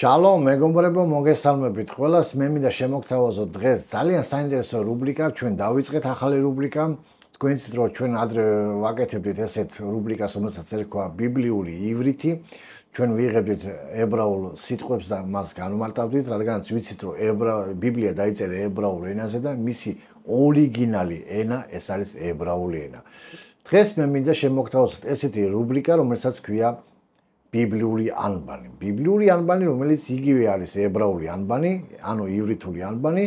შალომ, მეგობრებო, მოგესალმებით ყველას. მე მინდა შემოგთავაზო დღეს ძალიან საინტერესო რუბრიკა, ჩვენ დავიწყეთ ახალი რუბრიკა. თქვენც დრო ჩვენ ადრე ვაკეთებდით ესეთ რუბრიკას, რომელსაც ერქვა ბიბლიური ივრითი. ჩვენ ვიღებდით ებრაულ სიტყვებს და მას განმარტავდით, რადგანაც ვიცით, რომ ებრა ბიბლია დაიწერა ებრაულ ენაზე და მისი ორიგინალი ენა ეს არის ებრაული ენა. დღეს მე მინდა შემოგთავაზოთ ესეთი რუბრიკა, რომელსაც ქვია ბიბლიური ანბანი. ბიბლიური ანბანი, რომელიც იგივე არის ებრაული ანბანი, ანუ ივრითული ანბანი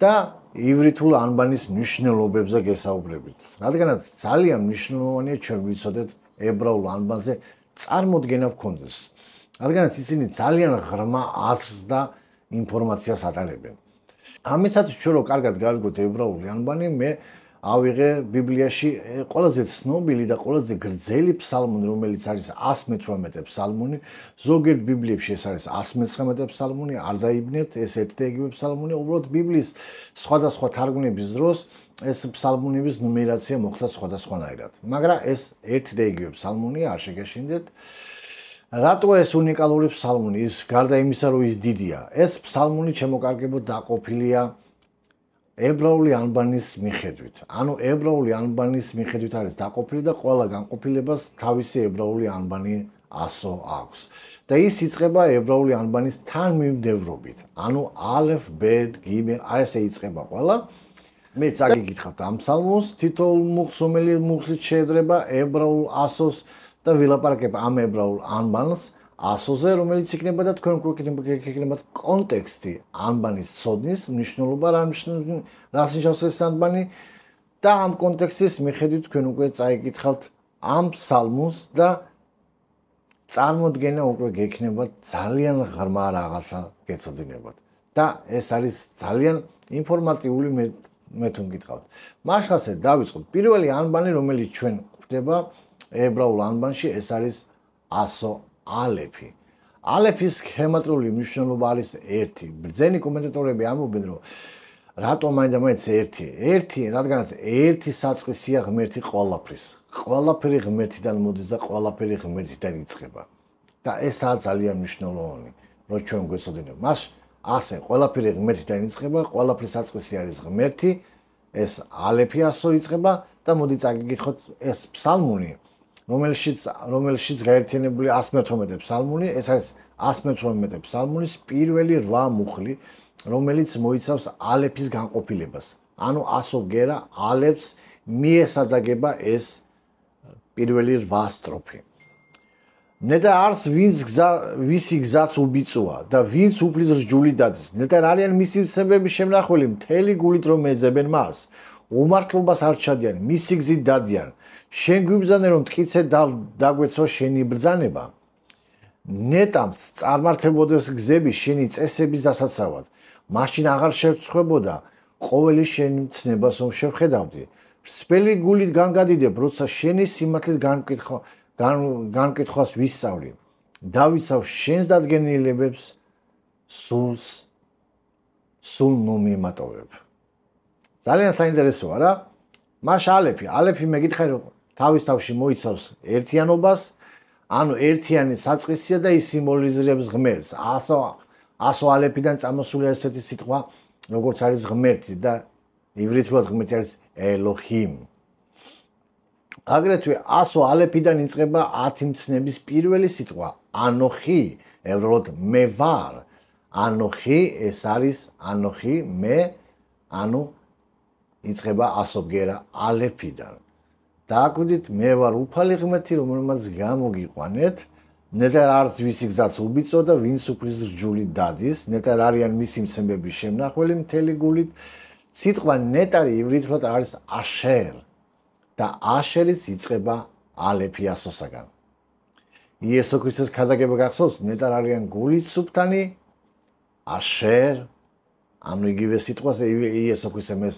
და ივრითულ ანბანის მნიშვნელობებზე გესაუბრებით. რადგანაც ძალიან მნიშვნელოვანია ჩვენ ვიცოდეთ ებრაულ ანბანზე წარმოდგენა გქონდეს. რადგანაც ისინი ძალიან ღრმა აზრს და ინფორმაციას ატარებენ. ამიცაც ჩვენ რო კარგად გავიგოთ ებრაული ანბანი, მე ავიღე ბიბლიაში ყველაზე ცნობილი და ყველაზე გრძელი ფსალმუნი, რომელიც არის 118 ფსალმუნი. ზოგიერთ ბიბლიებში ეს არის 119 ფსალმუნი, არ დაიბნეთ ეს ერთდაიგივე ფსალმუნი, უბრალოდ ბიბლიის სხვადასხვა თარგმნების დროს ეს ფსალმუნების ნუმერაცია მოხდა სხვადასხვანაირად. მაგრამ ეს ერთდაიგივე ფსალმუნია, არ შეგეშინდეთ. რატო ეს უნიკალური ფსალმუნი? ის გარდა იმისა, რომ ის დიდია, ეს ფსალმუნი ჩემოკარგებო დაყოფილია ებრაული ალბანის მიხედვით. ანუ ებრაული ალბანის მიხედვით არის დაყოფილი და ყველა განყოფილებას თავისი ებრაული ალბანი ასო აქვს. და ის იწება ებრაული ალბანის თანმიმდევრობით. ანუ ალეფ, ბეთ, გიმელ, აი ესე იწება ყველა. მე წაგიგითხავთ ამ სალმოს თითოეულ მუხსომელი მუხლით შეედრება ებრაულ ასოს და ვილაპარაკებ ამ ებრაულ ალბანს. 100-ზე, რომელიც იქნება და თქვენ გვექნებათ კონტექსტი ანბანის ცოდნის მნიშვნელობა რა რას ნიშნავს ეს ანბანი და ამ კონტექსტის მიხედვით თქვენ უკვე წაიკითხავთ ამ ფსალმუნს და წარმოდგენა უკვე გექნება ძალიან ღრმა რაღაცა გეცოდინებათ და ეს არის ძალიან ინფორმატიული მე მე თუ მგიტყავთ. მაშხასე დავიწყოთ. პირველი ანბანი, რომელიც ჩვენ გვხვდება ებრაულ ანბანში, ეს არის ასო ალეფი. ალეფის სქემატრული მნიშვნელობა არის 1. ბრძენი კომენტატორები ამბობენ, რომ რატომ მაინდა მაინც 1? 1, რადგანაც 1 საწყისია ღმერთი ყველაფრის. ყველაფერი ღმერთიდან მოდის და ყველაფერი ღმერთიდან იწყება. და ესაა ძალიან მნიშვნელოვანი, რომ ჩვენ გვეცოდინებთ. მას ასე ყველაფერი ღმერთიდან იწყება, ყველაფრის საწყისი არის ღმერთი. ეს ალეფი ასო იწყება და მოდი წაგიკითხოთ ეს ფსალმუნი. რომელშიც რომელშიც გაერთიანებული 118 ფსალმუნი, ეს არის 118 ფსალმუნის პირველი 8 მუხლი, რომელიც მოიცავს ალეფის განყოფილებას. ანუ ასო გერა ალებს მიესადაგება ეს პირველი 8 სტროფი. ნეტა არს ვინც გზა ვისი გზაც უბიწოა და ვინც უფლის რჯული დადის. ნეტა არიან მისი ცნებები შემნახველი მთელი გულით რომ ეძებენ მას. ომართლობას არ ჩადიან, მისი გზით დადიან. შენ გვიბრძანე რომ მткиცე დაგვეცო შენი ბრძანება. ნეტამთ წარმართებოდეს გზები შენი წესების დასაცავად. მაშინ აღარ შევცხვებოდა ყოველი შენი ცნებას რომ შევხედავდი. სპელი გულით განგადიდებ, როცა შენი სიმართლით განკითხვა განკითხვას ვისწავლი. დავიცავ შენს დადგენილებებს სულს სულ ნუ მიმატოვებ. ძალიან საინტერესოა რა. მაშ ალეფი, ალეფი მეკითხე რომ თავის თავში მოიცავს ერთიანობას, ანუ ერთიანი საწყისია და ის სიმბოლიზირებს ღმერთს. ასო ასო ალეფიდან წამოსული ესეთი სიტყვა, როგორც არის ღმერთი და ივრითულად ღმერთი არის ელოჰიმ. აგრეთვე ასო ალეფიდან იწყება 10 მცნების პირველი სიტყვა, ანოხი, ევროლოდ მე ვარ. ანოხი ეს არის ანოხი მე, ანუ იწება ასობგერა ალეფიდან. დააკვირდით, მე ვარ უფალი ღმერთი, რომელმაც გამოგიყვანეთ. ნეტარ არც ვისი გზაც უბიწო და ვინც უფლის რჯული დადის, ნეტარ არიან მისი მცემების შემნახველი მთელი გულით. სიტყვა ნეტარი ივრითულად არის აშერ და აშერიც იწება ალეფი ასოსაგან. იესო ქრისტეს ქადაგება გახსოვს, ნეტარ არიან გულით სუფთანი აშერ ანუ იგივე სიტყვაზე იესო ქრისტე მეს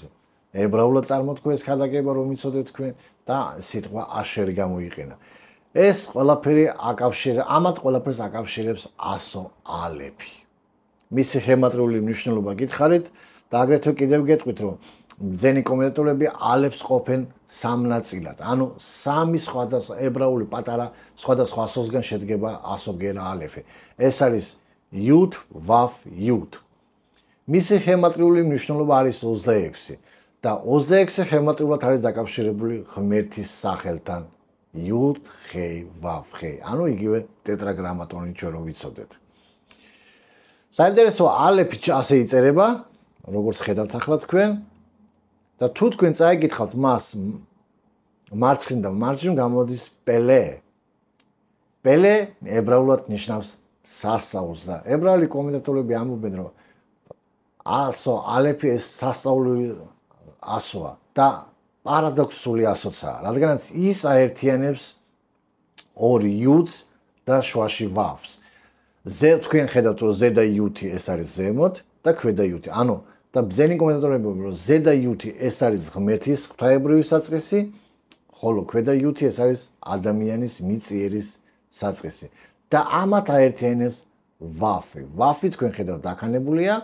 ებრაულად წარმოთქვეს ხადაგება რომ იცოდეთ თქვენ და სიტყვა აშერი გამოიყენა. ეს ყველაფერი აკავშირა, ამათ ყველაფერს აკავშირებს ასო ალეფი. მისი ხემატრიული მნიშვნელობა გითხარით და აგრეთვე კიდევ გეტყვით რომ ძენი კომენტატორები ალებს ყოფენ სამ ნაწილად. ანუ სამი სხვადასხვა ებრაული პატარა სხვადასხვა ასოსგან შედგება ასოგერა ალეფი. ეს არის იუთ ვაფ იუთ მისი ხემატრიული მნიშვნელობა არის 26 და 26 ხემატრიულად არის დაკავშირებული ღმერთის სახელთან. იუთ ხე ვაფ ხე. ანუ იგივე ტეტრაგრამატონი ჩვენ რო ვიცოდეთ. საინტერესო ალეფი ასე იწერება როგორც ხედავთ ახლა თქვენ. და თუ თქვენ წაიგითხავთ მას მარცხნიდან და მარჯვნიდან გამოდის პელე. პელე ებრაულად ნიშნავს სასწაულს და ებრაული კომენტატორები ამბობენ რომ ასო ალეფი ეს სასწაული ასოა და პარადოქსული ასოცა რადგანაც ის აერთიანებს ორ იუდს და შუაში ვავს. ზე თქვენ ხედავთ რომ ზე და იუთი ეს არის ზემოთ და ქვედა იუთი ანუ და ბზენი კომენტატორები ამბობენ რომ ზე და იუთი ეს არის ღმერთის ღვთაებრივი საწყისი ხოლო ქვედა იუთი ეს არის ადამიანის მიწიერის საწყისი. და ამათ აერთიანებს ვაფი. ვაფი თქვენ ხედავთ დაქანებულია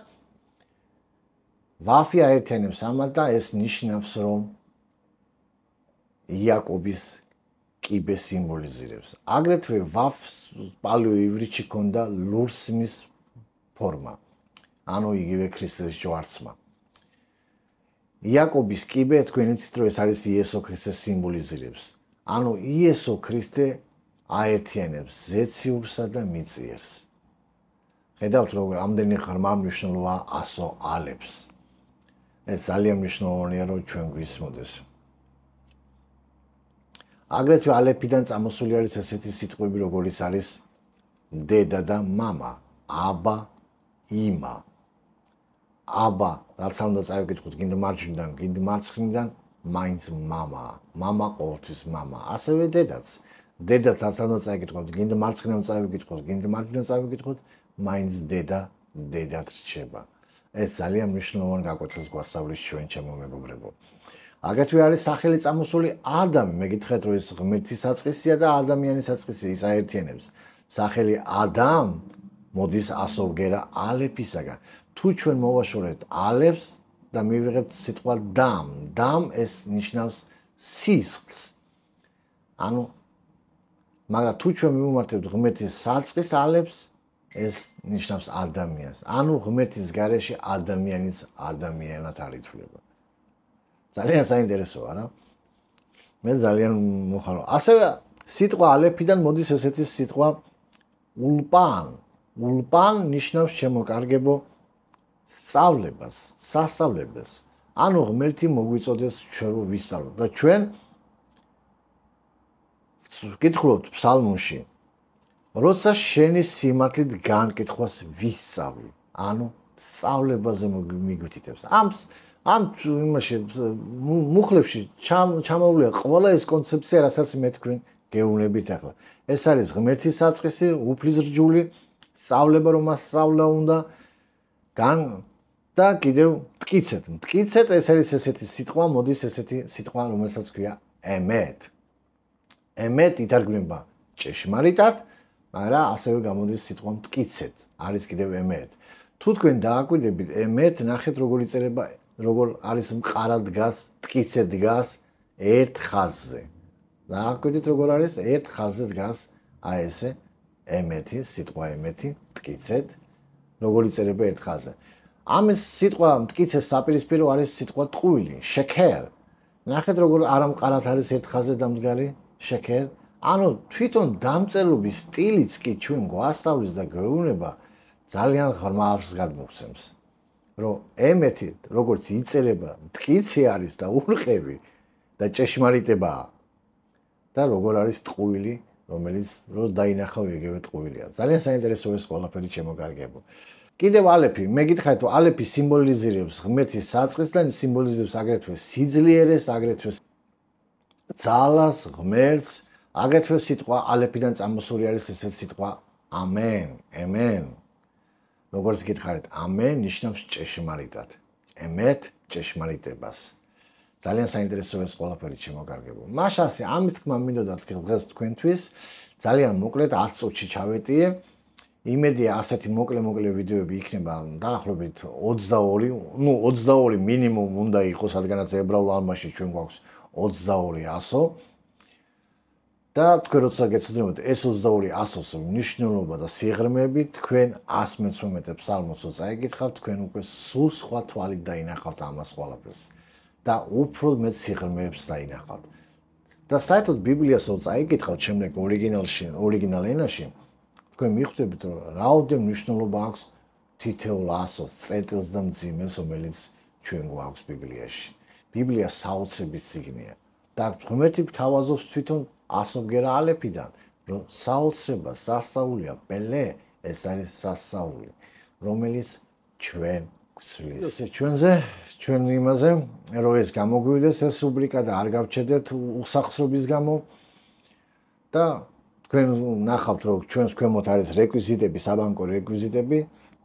ვაფი აერთიანებს ამათ და ეს ნიშნავს რომ იაკობის კიბე სიმბოლიზირებს. აგრეთვე ვაფს პალეოივრიჩი ქონდა ლურსმის ფორმა. ანუ იგივე ქრისტეს ჯვარცმა. იაკობის კიბე თქვენი ცით რომ ეს არის იესო ქრისტეს სიმბოლიზირებს. ანუ იესო ქრისტე აერთიანებს ზეციურსა და მიწიერს. ხედავთ როგორ ამდენი ღრმა მნიშვნელობა ასო ალებს. ეს ძალიან მნიშვნელოვანია რომ ჩვენ გვისმოდეს. აგრეთვე ალეფიდან წამოსული არის ესეთი სიტყვები როგორიც არის დედა და мама, აბა, იმა. აბა, რაც უნდა წავიკითხოთ გინდა მარჯვნიდან, გინდა მარცხნიდან, მაინც мама, мама ყოველთვის мама. ასევე დედაც. დედაც რაც უნდა წავიკითხოთ, გინდა მარცხნიდან წავიკითხოთ, გინდა მარჯვნიდან წავიკითხოთ, მაინც დედა, დედად რჩება. ეს ძალიან მნიშვნელოვანი გაკვეთილს გვასწავლის ჩვენ ჩემო მეგობრებო. აგრეთვე არის სახელი წამოსული ადამი, მეკითხეთ რომ ეს ღმერთის საწყისია და ადამიანის საწყისია, ის აერთიანებს. სახელი ადამ მოდის ასოვგერა ალეფისაგან. თუ ჩვენ მოვაშორებთ ალებს და მივიღებთ სიტყვა დამ, დამ ეს ნიშნავს სისხლს. ანუ მაგრამ თუ ჩვენ მივუმართებთ ღმერთის საწყის ალებს, ეს ნიშნავს ადამიანს. ანუ ღმერთის გარეშე ადამიანის ადამიანად არითვლება. ძალიან საინტერესოა რა. მე ძალიან მოხარო. ასევე სიტყვა ალეფიდან მოდის ესეთი სიტყვა ულპან. ულპან ნიშნავს შემოკარგებო სწავლებას, სასწავლებას. ანუ ღმერთი მოგვიწოდეს ჩვენ ვისწავლოთ და ჩვენ ვკითხულობთ ფსალმუნში. როცა შენი სიმართლით განკითხვას ვისწავლი, ანუ სწავლებაზე მიგვითითებს. ამ ამ იმაში მუხლებში ჩამოვლია ყველა ეს კონცეფცია, რასაც მე თქვენ გეუბნებით ახლა. ეს არის ღმერთის საწყისი, უფლის რჯული, სწავლება რომ ასწავლა უნდა გან და კიდევ მткиცეთ. მткиცეთ ეს არის ესეთი სიტყვა, მოდის ესეთი სიტყვა, რომელსაც ქვია ემეთ. ემეთ ითარგმნება ჭეშმარიტად, მაგრამ ასევე გამოდის სიტყვა მткиცეთ, არის კიდევ ემეთ. თუ თქვენ დააკვირდებით ემეთ, ნახეთ როგორ იწერება, როგორ არის მყარად დგას, მткиცეთ დგას ერთ ხაზზე. დააკვირდით როგორ არის ერთ ხაზზე დგას აი ესე ემეთი, სიტყვა ემეთი, მткиცეთ, როგორ იწერება ერთ ხაზზე. ამ სიტყვა მткиცეს საპირისპირო არის სიტყვა ტყუილი, შეკერ. ნახეთ როგორ არამყარად არის ერთ ხაზზე დამდგარი, შეკერ. ანუ თვითონ დამწერლობის სტილიც კი ჩვენ გვასწავლის და გვეუბნება ძალიან ღრმა არს გადმოგცემს. რომ ემეთი როგორც იწერება, მткиცი არის და ურყევი და ჭეშმარიტებაა. და როგორ არის ტყუილი, რომელიც რო დაინახავ ეგევე ტყუილია. ძალიან საინტერესოა ეს ყველაფერი შემოგარგებო. კიდევ ალეფი, მე გითხარით, ალეფი სიმბოლიზირებს ღმერთის საწყისს და სიმბოლიზირებს აგრეთვე სიძლიერეს, აგრეთვე ძალას, ღმერთს, აგრეთვე სიტყვა ალეფიდან წამოსული არის ესეც სიტყვა ამენ ამენ როგორც გითხარით, ამენ ნიშნავს ჭეშმარიტად. ემეთ ჭეშმარიტებას. ძალიან საინტერესოა ეს ყველაფერი შემოგარგებო. მაშასე ამის თქმა მინდოდა დღეს თქვენთვის ძალიან მოკლედ 10 წუთში ჩავეტიე. იმედია ასეთი მოკლე-მოკლე ვიდეოები იქნება დაახლოებით 22, ну 22 მინიმუმ უნდა იყოს, რადგანაც ებრაულ ალმაში ჩვენ გვაქვს 22 100. და თქვენ როცა გეცნობთ ეს 22 ასოს მნიშვნელობა და სიღრმეები თქვენ 118 ფსალმოს წაიგითხავთ თქვენ უკვე სულ სხვა თვალით დაინახავთ ამას ყველაფერს და უფრო მეტ სიღრმეებს დაინახავთ. და საერთოდ ბიბლიას რო წაიგითხავთ შემდეგ ორიგინალში ორიგინალ ენაში თქვენ მიხვდებით რომ რაოდენ მნიშვნელობა აქვს თითოეულ ასოს წერტილს და მძიმეს რომელიც ჩვენ გვაქვს ბიბლიაში. ბიბლია საოცების ციგნია. და ღმერთი გვთავაზობს თვითონ ასობგერა ალეფიდან რომ საოცრება სასაულია პელე ეს არის სასაული რომელიც ჩვენ გვცლის ესე ჩვენზე ჩვენ იმაზე რომ ეს გამოგვივიდეს ეს რუბრიკა და არ გავჩერდეთ უსახსრობის გამო. და თქვენ ნახავთ რომ ჩვენს ქვემოთ არის რეკვიზიტები საბანკო რეკვიზიტები.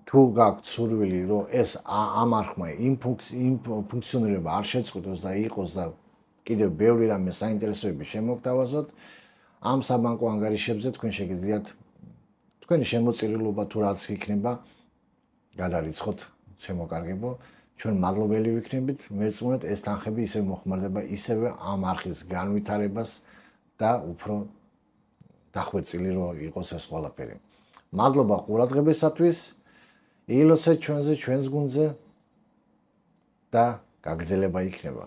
თუ გაქვთ სურვილი რომ ეს ამ არხმა იმ ფუნქციონირება არ შეწყვიტოს და იყოს და კიდევ ბევრი რამე საინტერესოები შემოგთავაზოთ. ამ საბანკო ანგარიშებზე თქვენ შეგიძლიათ თქვენი შემოწირულობა თუ რაც იქნება გადარიცხოთ შემოკარგებო. ჩვენ მადლობელი ვიქნებით მეცმუნეთ ეს თანხები ისე მოხმარდება ისევე ამ არხის განვითარებას და უფრო დახვეწილი რომ იყოს ეს ყველაფერი. მადლობა ყურადღებისათვის. ილოცე ჩვენზე ჩვენს გუნდზე და გაგზელება იქნება